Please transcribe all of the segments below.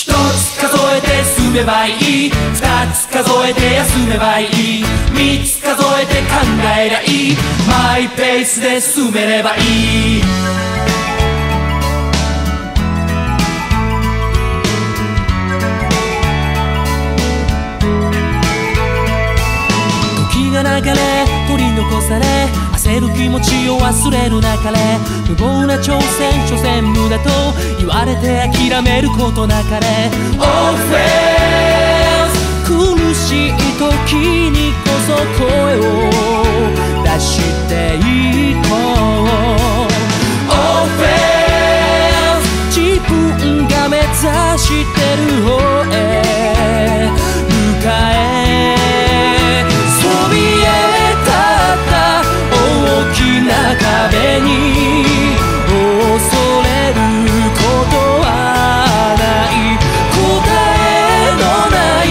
一つ数えて進めばいい。二つ数えて休めばいい。三つ数えて考えりゃいい。マイペースで進めればいい。時が流れ取り残され焦る気持ちを忘れるなかれ無謀な挑戦所詮無駄と言われて諦めることなかれ All fails 苦しい時にこそ声をに恐れることはない。答えのない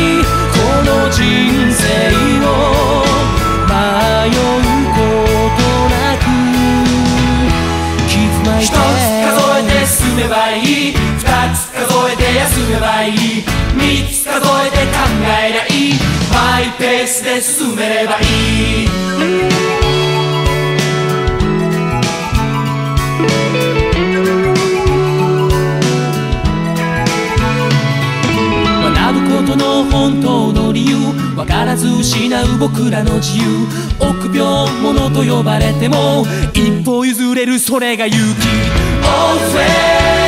この人生を迷うことなく。Keep 1つ数えて進めばいい。2つ数えて休めばいい。3つ数えて考えりゃいい。マイペースで進めればいい。らず失う僕らの自由。臆病者と呼ばれても一歩譲れるそれが勇気。All fails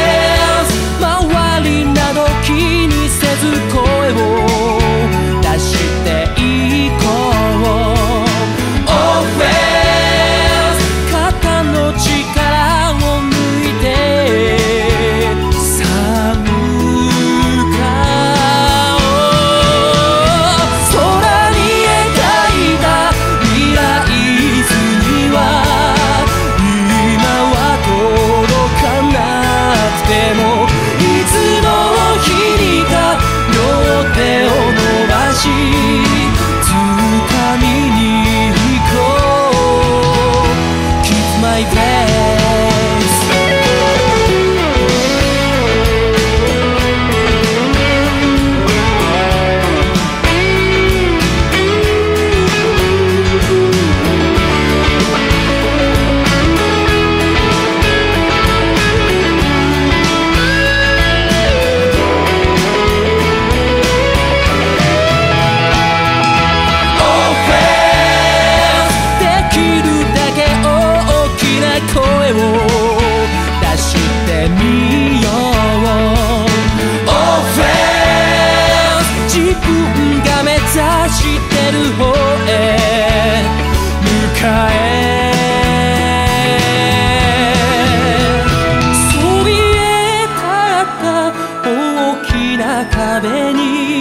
壁に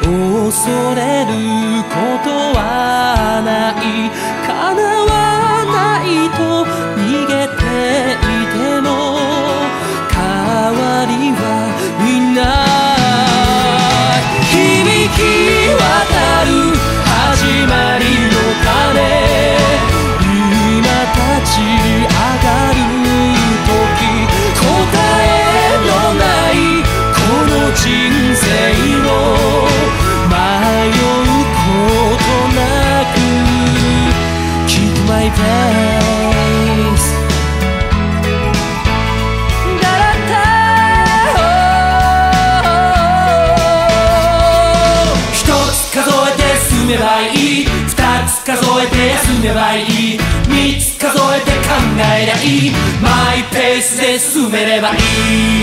恐れることはない。叶わめばいい。二つ数えて休めばいい。3つ数えて考えりゃいい。マイペースで進めればいい。